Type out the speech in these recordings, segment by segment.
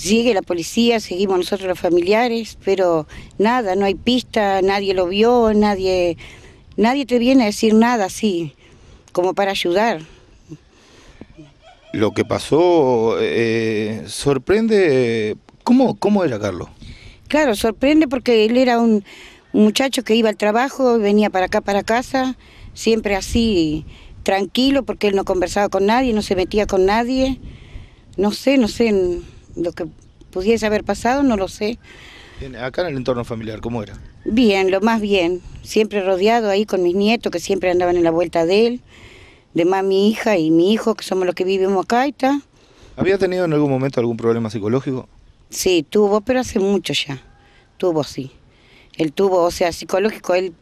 sigue la policía, seguimos nosotros los familiares, pero nada, no hay pista, nadie lo vio, nadie, nadie te viene a decir nada así, como para ayudar. Lo que pasó eh, sorprende. ¿Cómo, ¿Cómo era Carlos? Claro, sorprende porque él era un, un muchacho que iba al trabajo, venía para acá, para casa, siempre así, tranquilo, porque él no conversaba con nadie, no se metía con nadie. No sé, no sé, lo que pudiese haber pasado, no lo sé. En- Acá en el entorno familiar, ¿cómo era? Bien, lo más bien. Siempre rodeado ahí con mis nietos, que siempre andaban en la vuelta de él. De más mi hija y mi hijo, que somos los que vivimos acá y está. ¿Había tenido en algún momento algún problema psicológico? Sí, tuvo, pero hace mucho ya. Tuvo, sí. Él tuvo, o sea, psicológico, él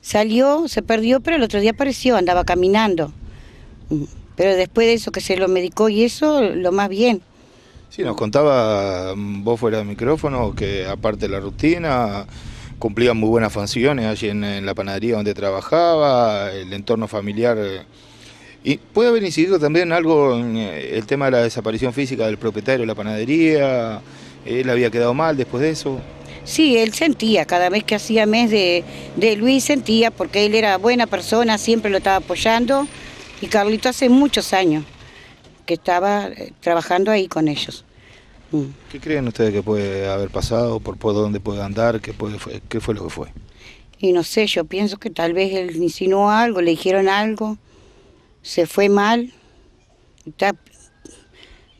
salió, se perdió, pero el otro día apareció, andaba caminando. Mm, Pero después de eso que se lo medicó y eso, lo más bien. Sí, nos contaba mm, vos fuera de micrófono que aparte de la rutina cumplía muy buenas funciones allí en, la panadería donde trabajaba, el entorno familiar. eh, ¿Y puede haber incidido también algo en eh, el tema de la desaparición física del propietario de la panadería? ¿Él había quedado mal después de eso? Sí, él sentía, cada vez que hacía mes de, de Luis sentía, porque él era buena persona, siempre lo estaba apoyando. Y Carlito hace muchos años que estaba eh, trabajando ahí con ellos. Mm. ¿Qué creen ustedes que puede haber pasado? ¿Por, por dónde puede andar? ¿Qué, puede, fue, ¿Qué fue lo que fue? Y no sé, yo pienso que tal vez él insinuó algo, le dijeron algo, se fue mal. Está,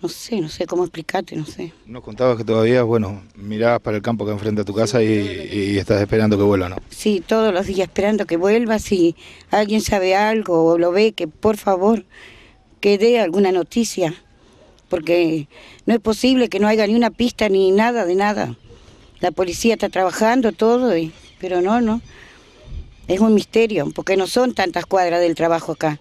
no sé, no sé cómo explicarte, no sé. Nos contabas que todavía, bueno, mirabas para el campo que enfrente a tu casa y, y estás esperando que vuelva, ¿no? Sí, todos los días esperando que vuelva, si alguien sabe algo o lo ve, que por favor que dé alguna noticia, porque no es posible que no haya ni una pista ni nada de nada. La policía está trabajando todo, pero no, no. Es un misterio, porque no son tantas cuadras del trabajo acá.